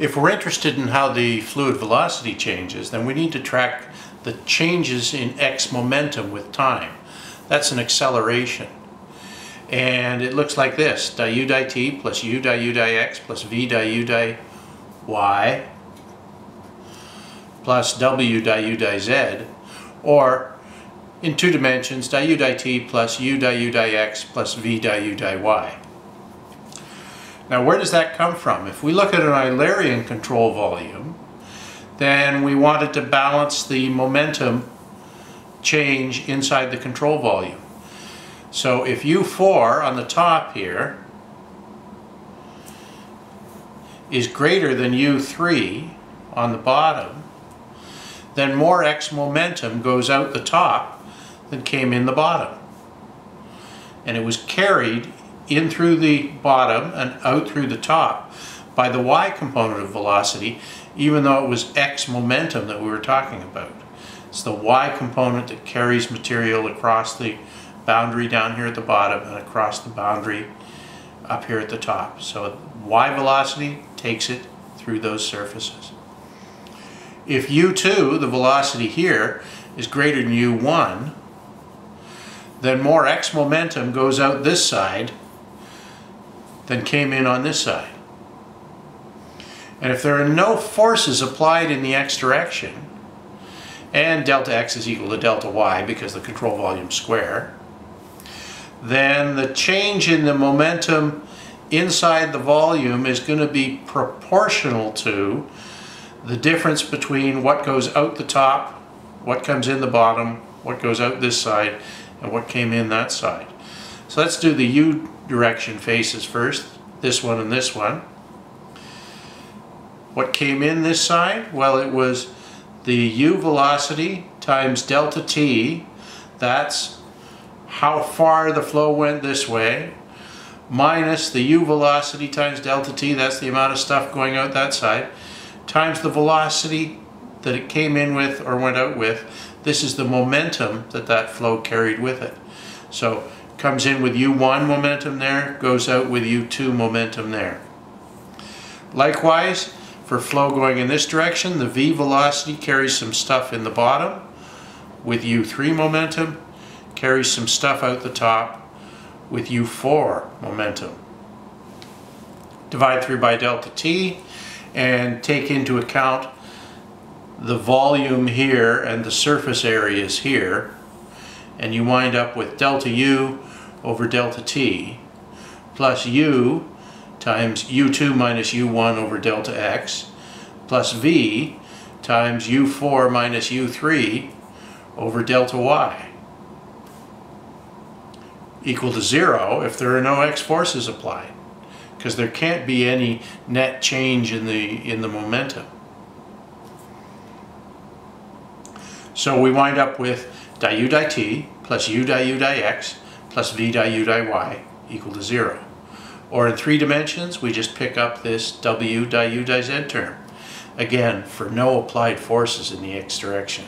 If we're interested in how the fluid velocity changes, then we need to track the changes in x momentum with time. That's an acceleration. And it looks like this, di u di t plus u di u di x plus v di u di y plus w di u di z, or in two dimensions, di u di t plus u di u di x plus v di u di y. Now where does that come from? If we look at an Eulerian control volume, then we wanted to balance the momentum change inside the control volume. So if U4 on the top here is greater than U3 on the bottom, then more X momentum goes out the top than came in the bottom. And it was carried in through the bottom and out through the top by the y component of velocity, even though it was x momentum that we were talking about. It's the y component that carries material across the boundary down here at the bottom and across the boundary up here at the top. So y velocity takes it through those surfaces. If u2, the velocity here, is greater than u1, then more x momentum goes out this side than came in on this side. And if there are no forces applied in the x direction, and delta x is equal to delta y because the control volume square, then the change in the momentum inside the volume is going to be proportional to the difference between what goes out the top, what comes in the bottom, what goes out this side, and what came in that side. So let's do the u direction faces first, this one and this one. What came in this side? Well, it was the u velocity times delta t, that's how far the flow went this way, minus the u velocity times delta t, that's the amount of stuff going out that side, times the velocity that it came in with or went out with. This is the momentum that that flow carried with it. So comes in with U1 momentum there, goes out with U2 momentum there. Likewise, for flow going in this direction, the V velocity carries some stuff in the bottom with U3 momentum, carries some stuff out the top with U4 momentum. Divide through by delta T and take into account the volume here and the surface areas here and you wind up with delta U over delta t plus u times u2 minus u1 over delta x plus v times u4 minus u3 over delta y equal to zero if there are no x forces applied because there can't be any net change in the in the momentum. So we wind up with di u di t plus u di u di x plus v di u di y equal to zero. Or in three dimensions, we just pick up this w di u di z term. Again, for no applied forces in the x direction.